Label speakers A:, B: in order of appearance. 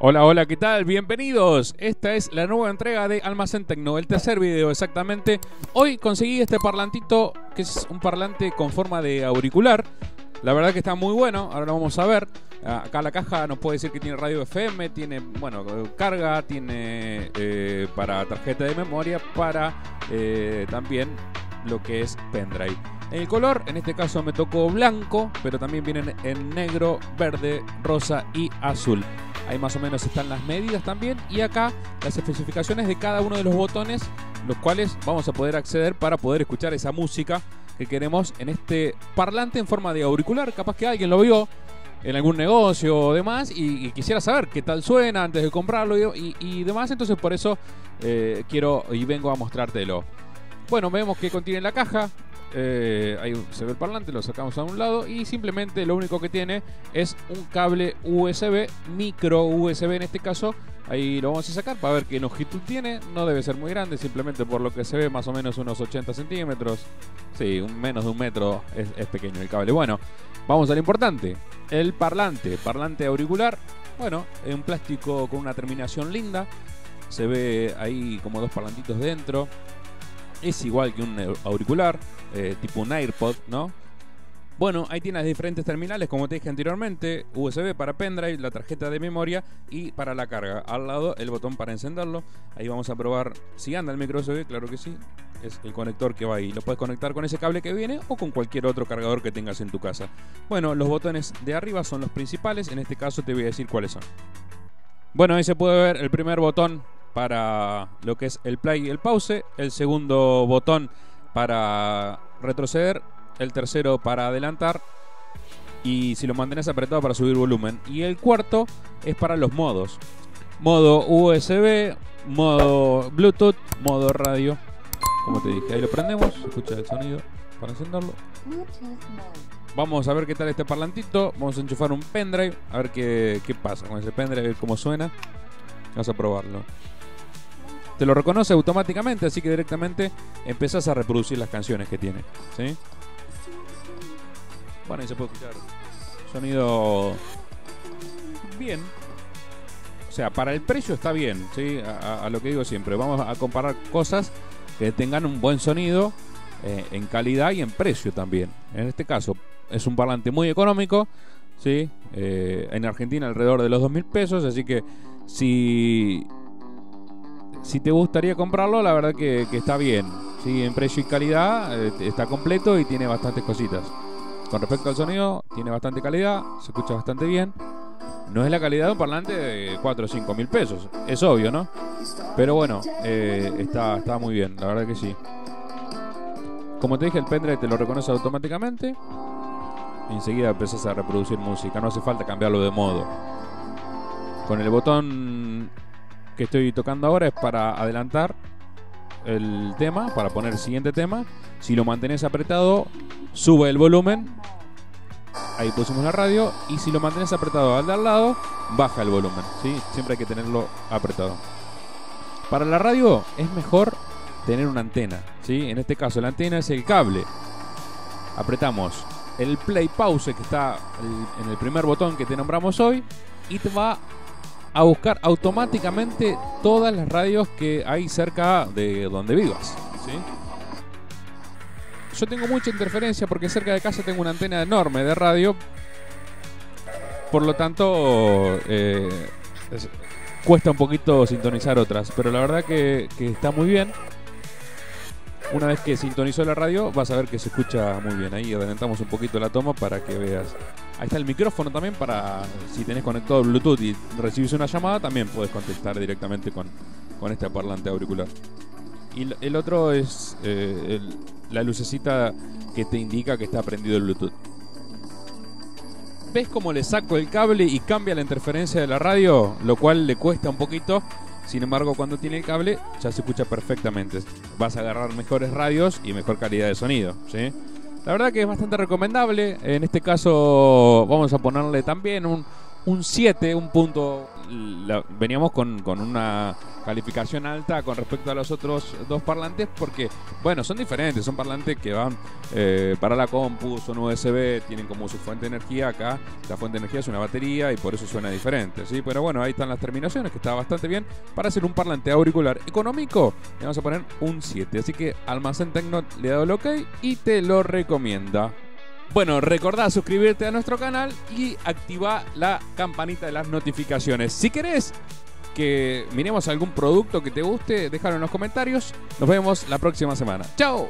A: Hola, hola, ¿qué tal? Bienvenidos. Esta es la nueva entrega de Almacén Tecno, el tercer video exactamente. Hoy conseguí este parlantito, que es un parlante con forma de auricular. La verdad que está muy bueno, ahora lo vamos a ver. Acá la caja nos puede decir que tiene radio FM, tiene, bueno, carga, tiene eh, para tarjeta de memoria, para eh, también lo que es pendrive. El color, en este caso me tocó blanco, pero también vienen en negro, verde, rosa y azul. Ahí más o menos están las medidas también y acá las especificaciones de cada uno de los botones, los cuales vamos a poder acceder para poder escuchar esa música que queremos en este parlante en forma de auricular. Capaz que alguien lo vio en algún negocio o demás y, quisiera saber qué tal suena antes de comprarlo y, demás. Entonces por eso eh, quiero y vengo a mostrártelo. Bueno, vemos que contiene la caja, eh, ahí se ve el parlante, lo sacamos a un lado y simplemente lo único que tiene es un cable USB, micro USB en este caso. Ahí lo vamos a sacar para ver qué longitud tiene. No debe ser muy grande, simplemente por lo que se ve, más o menos unos 80 centímetros. Sí, un, menos de un metro es, es pequeño el cable. Bueno, vamos a lo importante: el parlante, parlante auricular. Bueno, en un plástico con una terminación linda. Se ve ahí como dos parlantitos dentro es igual que un auricular, eh, tipo un AirPod, ¿no? Bueno, ahí tienes diferentes terminales, como te dije anteriormente, USB para pendrive, la tarjeta de memoria y para la carga. Al lado el botón para encenderlo. Ahí vamos a probar si anda el micro USB, claro que sí. Es el conector que va ahí. Lo puedes conectar con ese cable que viene o con cualquier otro cargador que tengas en tu casa. Bueno, los botones de arriba son los principales. En este caso te voy a decir cuáles son. Bueno, ahí se puede ver el primer botón para lo que es el play y el pause, el segundo botón para retroceder, el tercero para adelantar y si lo mantienes apretado para subir volumen. Y el cuarto es para los modos. Modo USB, modo Bluetooth, modo radio. Como te dije, ahí lo prendemos, escucha el sonido para encenderlo. Vamos a ver qué tal este parlantito. Vamos a enchufar un pendrive, a ver qué, qué pasa con ese pendrive, a cómo suena. Vamos a probarlo te lo reconoce automáticamente, así que directamente empezás a reproducir las canciones que tiene. ¿sí? Bueno, ahí se puede escuchar sonido bien. O sea, para el precio está bien, ¿sí? a, lo que digo siempre. Vamos a comparar cosas que tengan un buen sonido eh, en calidad y en precio también. En este caso, es un parlante muy económico. ¿sí? Eh, en Argentina alrededor de los 2.000 pesos, así que si si te gustaría comprarlo, la verdad que, está bien. Sí, en precio y calidad eh, está completo y tiene bastantes cositas. Con respecto al sonido, tiene bastante calidad, se escucha bastante bien. No es la calidad de un parlante de 4 o 5 mil pesos, es obvio, ¿no? Pero bueno, eh, está, está muy bien, la verdad que sí. Como te dije, el pendrive te lo reconoce automáticamente. Enseguida empezás a reproducir música, no hace falta cambiarlo de modo. Con el botón que estoy tocando ahora es para adelantar el tema, para poner el siguiente tema. Si lo mantenés apretado, sube el volumen. Ahí pusimos la radio. Y si lo mantenés apretado al de al lado, baja el volumen. ¿sí? Siempre hay que tenerlo apretado. Para la radio es mejor tener una antena. ¿sí? En este caso, la antena es el cable. Apretamos el play pause que está en el primer botón que te nombramos hoy. Y te va a buscar automáticamente todas las radios que hay cerca de donde vivas. Yo tengo mucha interferencia porque cerca de casa tengo una antena enorme de radio. Por lo tanto, eh, cuesta un poquito sintonizar otras. Pero la verdad que, que está muy bien. Una vez que sintonizó la radio, vas a ver que se escucha muy bien. Ahí adelantamos un poquito la toma para que veas Ahí está el micrófono también para si tenés conectado Bluetooth y recibís una llamada, también puedes contestar directamente con, con este parlante auricular. Y el otro es eh, la lucecita que te indica que está prendido el Bluetooth. ¿Ves cómo le saco el cable y cambia la interferencia de la radio? Lo cual le cuesta un poquito. Sin embargo, cuando tiene el cable ya se escucha perfectamente. Vas a agarrar mejores radios y mejor calidad de sonido. ¿sí? La verdad que es bastante recomendable. En este caso vamos a ponerle también un, un 7, un punto. veníamos con, con una calificación alta con respecto a los otros dos parlantes porque, bueno, son diferentes. Son parlantes que van eh, para la compu, son USB, tienen como su fuente de energía. Acá la fuente de energía es una batería y por eso suena diferente. ¿sí? Pero bueno, ahí están las terminaciones, que está bastante bien. Para hacer un parlante auricular económico, le vamos a poner un 7. Así que Almacén Tecno le dado el ok y te lo recomienda. Bueno, recordá suscribirte a nuestro canal y activa la campanita de las notificaciones. Si querés que miremos algún producto que te guste, déjalo en los comentarios. Nos vemos la próxima semana. ¡Chao!